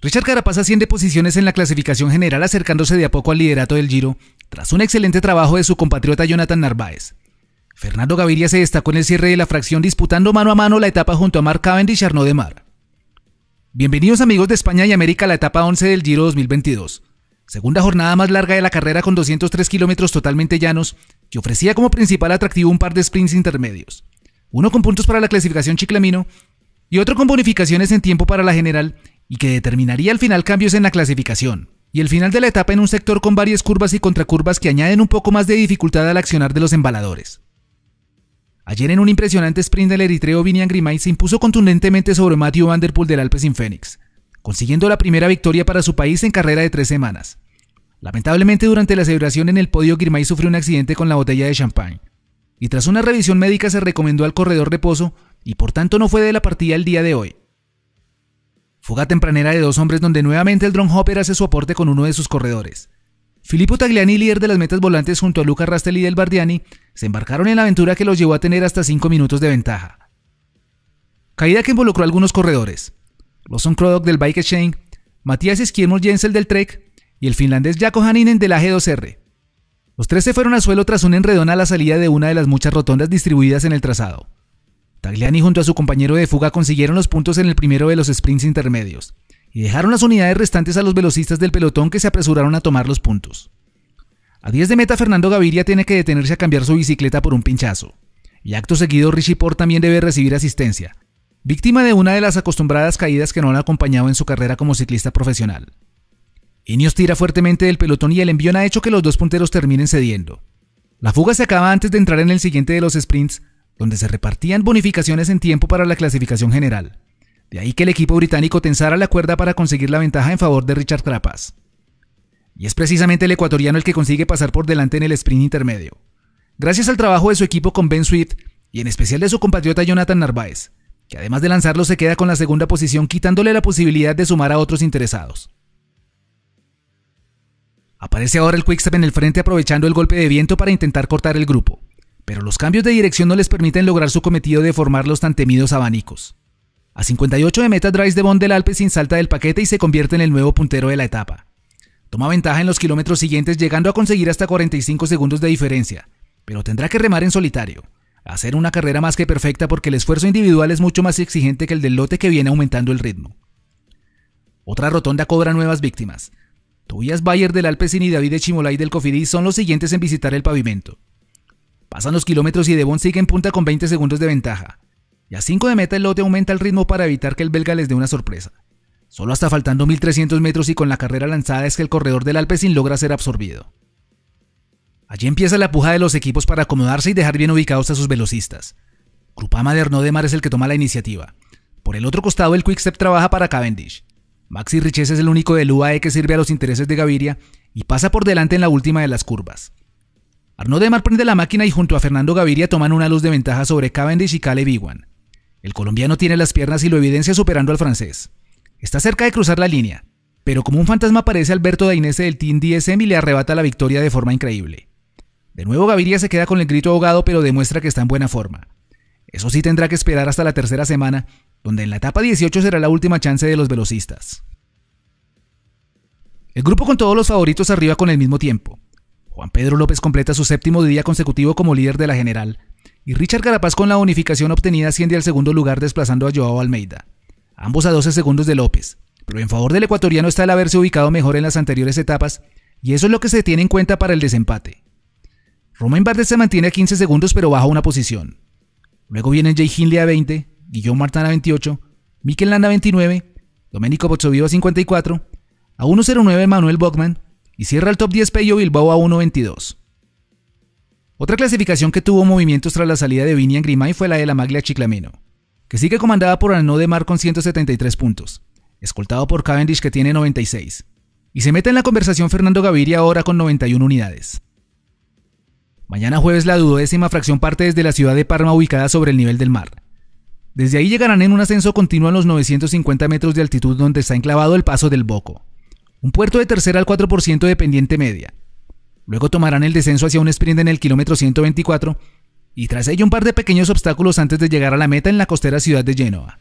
Richard Carapaz asciende posiciones en la clasificación general acercándose de a poco al liderato del Giro, tras un excelente trabajo de su compatriota Jonathan Narváez. Fernando Gaviria se destacó en el cierre de la fracción disputando mano a mano la etapa junto a Mark Cavendish y Arnaud de Mar. Bienvenidos amigos de España y América a la etapa 11 del Giro 2022. Segunda jornada más larga de la carrera con 203 kilómetros totalmente llanos, que ofrecía como principal atractivo un par de sprints intermedios. Uno con puntos para la clasificación chiclamino y otro con bonificaciones en tiempo para la general y que determinaría al final cambios en la clasificación, y el final de la etapa en un sector con varias curvas y contracurvas que añaden un poco más de dificultad al accionar de los embaladores. Ayer en un impresionante sprint del eritreo Vinian Grimay se impuso contundentemente sobre Matthew Van Der Poel del Phoenix, consiguiendo la primera victoria para su país en carrera de tres semanas. Lamentablemente durante la celebración en el podio Grimay sufrió un accidente con la botella de champán, y tras una revisión médica se recomendó al corredor reposo y por tanto no fue de la partida el día de hoy. Fuga tempranera de dos hombres donde nuevamente el drone hopper hace su aporte con uno de sus corredores. Filippo Tagliani, líder de las metas volantes junto a Luca Rastelli del Bardiani, se embarcaron en la aventura que los llevó a tener hasta 5 minutos de ventaja. Caída que involucró a algunos corredores. Lawson Croddock del Bike Exchange, Matías Esquiemol Jensel del Trek y el finlandés Jaco Haninen del AG2R. Los tres se fueron al suelo tras un enredón a la salida de una de las muchas rotondas distribuidas en el trazado. Tagliani junto a su compañero de fuga consiguieron los puntos en el primero de los sprints intermedios y dejaron las unidades restantes a los velocistas del pelotón que se apresuraron a tomar los puntos. A 10 de meta Fernando Gaviria tiene que detenerse a cambiar su bicicleta por un pinchazo, y acto seguido Richie Port también debe recibir asistencia, víctima de una de las acostumbradas caídas que no han acompañado en su carrera como ciclista profesional. Ineos tira fuertemente del pelotón y el envión ha hecho que los dos punteros terminen cediendo. La fuga se acaba antes de entrar en el siguiente de los sprints, donde se repartían bonificaciones en tiempo para la clasificación general. De ahí que el equipo británico tensara la cuerda para conseguir la ventaja en favor de Richard Carapaz. Y es precisamente el ecuatoriano el que consigue pasar por delante en el sprint intermedio. Gracias al trabajo de su equipo con Ben Swift y en especial de su compatriota Jonathan Narváez, que además de lanzarlo se queda con la segunda posición quitándole la posibilidad de sumar a otros interesados. Aparece ahora el Quickstep en el frente aprovechando el golpe de viento para intentar cortar el grupo pero los cambios de dirección no les permiten lograr su cometido de formar los tan temidos abanicos. A 58 de meta, Dries de Bond del Alpe sin salta del paquete y se convierte en el nuevo puntero de la etapa. Toma ventaja en los kilómetros siguientes llegando a conseguir hasta 45 segundos de diferencia, pero tendrá que remar en solitario, hacer una carrera más que perfecta porque el esfuerzo individual es mucho más exigente que el del lote que viene aumentando el ritmo. Otra rotonda cobra nuevas víctimas. Tobias Bayer del Alpecin y David Chimolay del Cofidis son los siguientes en visitar el pavimento. Pasan los kilómetros y Devon sigue en punta con 20 segundos de ventaja. Y a 5 de meta el lote aumenta el ritmo para evitar que el belga les dé una sorpresa. Solo hasta faltando 1300 metros y con la carrera lanzada es que el corredor del Alpecin logra ser absorbido. Allí empieza la puja de los equipos para acomodarse y dejar bien ubicados a sus velocistas. Grupama de Arnaud de Mar es el que toma la iniciativa. Por el otro costado el Quickstep trabaja para Cavendish. Maxi Riches es el único del UAE que sirve a los intereses de Gaviria y pasa por delante en la última de las curvas. Arnaud Demar prende la máquina y junto a Fernando Gaviria toman una luz de ventaja sobre Cavendish y Caleb Iwan. El colombiano tiene las piernas y lo evidencia superando al francés. Está cerca de cruzar la línea, pero como un fantasma aparece Alberto Dainese del Team DSM y le arrebata la victoria de forma increíble. De nuevo Gaviria se queda con el grito ahogado pero demuestra que está en buena forma. Eso sí tendrá que esperar hasta la tercera semana, donde en la etapa 18 será la última chance de los velocistas. El grupo con todos los favoritos arriba con el mismo tiempo. Juan Pedro López completa su séptimo día consecutivo como líder de la general, y Richard Carapaz con la unificación obtenida asciende al segundo lugar desplazando a Joao Almeida, ambos a 12 segundos de López, pero en favor del ecuatoriano está el haberse ubicado mejor en las anteriores etapas, y eso es lo que se tiene en cuenta para el desempate. Romain Bardet se mantiene a 15 segundos pero baja una posición. Luego vienen Jay Hindley a 20, Guillaume Martin a 28, Mikel Landa a 29, Domenico Pozzovio a 54, a 1.09 Manuel Bogman y cierra el top 10 Peyo Bilbao a 1.22. Otra clasificación que tuvo movimientos tras la salida de Vinian Grimay fue la de la Maglia Chiclamino, que sigue comandada por Arnaud de Mar con 173 puntos, escoltado por Cavendish que tiene 96, y se mete en la conversación Fernando Gaviria ahora con 91 unidades. Mañana jueves la duodécima fracción parte desde la ciudad de Parma ubicada sobre el nivel del mar. Desde ahí llegarán en un ascenso continuo a los 950 metros de altitud donde está enclavado el paso del Boco un puerto de tercera al 4% de pendiente media. Luego tomarán el descenso hacia un sprint en el kilómetro 124 y tras ello un par de pequeños obstáculos antes de llegar a la meta en la costera ciudad de Génova.